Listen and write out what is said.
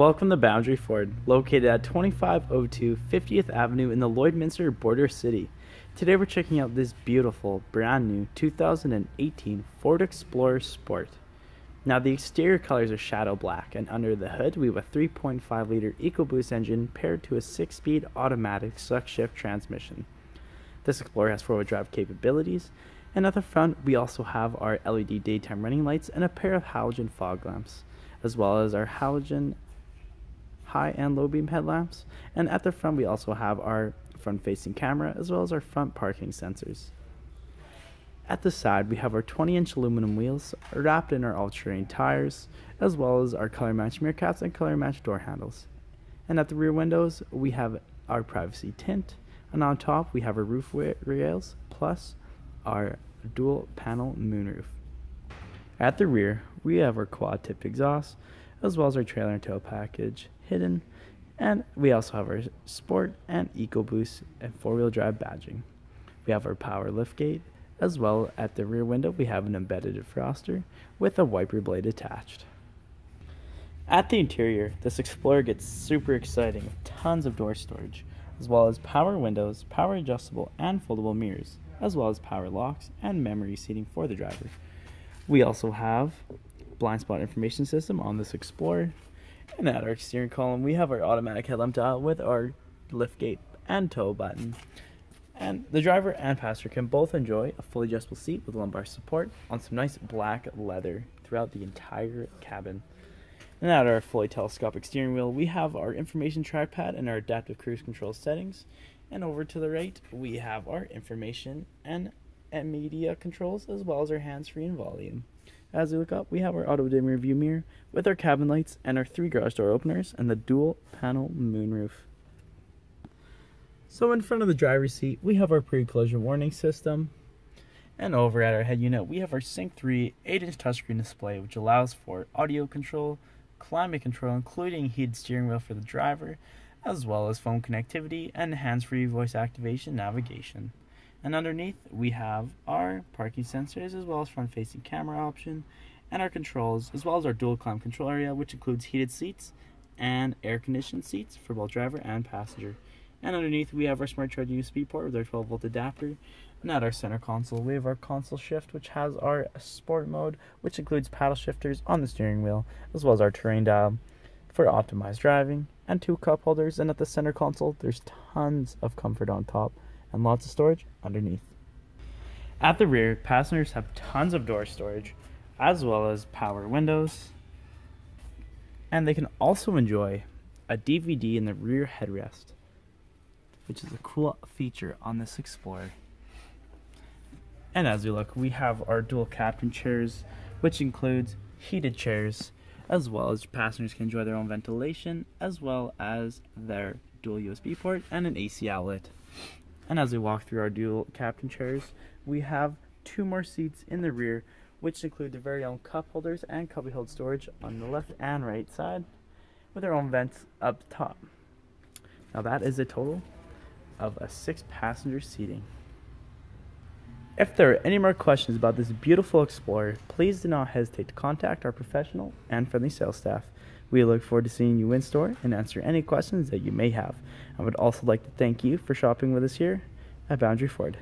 Welcome to Boundary Ford, located at 2502 50th Avenue in the Lloydminster border city. Today we're checking out this beautiful, brand new 2018 Ford Explorer Sport. Now the exterior colors are shadow black and under the hood we have a 3.5 liter EcoBoost engine paired to a 6-speed automatic SelectShift transmission. This Explorer has four-wheel drive capabilities and at the front we also have our LED daytime running lights and a pair of halogen fog lamps as well as our halogen high and low beam headlamps. And at the front, we also have our front facing camera as well as our front parking sensors. At the side, we have our 20 inch aluminum wheels wrapped in our all terrain tires, as well as our color matched mirror caps and color matched door handles. And at the rear windows, we have our privacy tint, and on top, we have our roof rails plus our dual panel moonroof. At the rear, we have our quad tip exhaust, as well as our trailer and tow package hidden. And we also have our Sport and EcoBoost and four-wheel drive badging. We have our power liftgate, as well at the rear window we have an embedded defroster with a wiper blade attached. At the interior, this Explorer gets super exciting with tons of door storage, as well as power windows, power adjustable and foldable mirrors, as well as power locks and memory seating for the driver. We also have blind spot information system on this Explorer, and at our steering column, we have our automatic headlamp dial with our liftgate and tow button. And the driver and passenger can both enjoy a fully adjustable seat with lumbar support on some nice black leather throughout the entire cabin. And at our fully telescopic steering wheel, we have our information trackpad and our adaptive cruise control settings. And over to the right, we have our information and, and media controls as well as our hands-free and volume. As we look up, we have our auto dim review mirror with our cabin lights and our three garage door openers and the dual panel moonroof. So in front of the driver's seat, we have our pre-collision warning system. And over at our head unit, we have our Sync 3 8-inch touchscreen display, which allows for audio control, climate control, including heated steering wheel for the driver, as well as phone connectivity and hands-free voice activation navigation. And underneath we have our parking sensors as well as front facing camera option and our controls as well as our dual climate control area which includes heated seats and air conditioned seats for both driver and passenger. And underneath we have our smart charging USB port with our 12 volt adapter. And at our center console we have our console shift which has our sport mode which includes paddle shifters on the steering wheel as well as our terrain dial for optimized driving and two cup holders and at the center console there's tons of comfort on top and lots of storage underneath. At the rear, passengers have tons of door storage, as well as power windows, and they can also enjoy a DVD in the rear headrest, which is a cool feature on this Explorer. And as we look, we have our dual captain chairs, which includes heated chairs, as well as passengers can enjoy their own ventilation, as well as their dual USB port and an AC outlet. And as we walk through our dual captain chairs, we have two more seats in the rear, which include the very own cup holders and cubby hold storage on the left and right side, with their own vents up top. Now that is a total of a six passenger seating. If there are any more questions about this beautiful Explorer, please do not hesitate to contact our professional and friendly sales staff. We look forward to seeing you in store and answer any questions that you may have. I would also like to thank you for shopping with us here at Boundary Ford.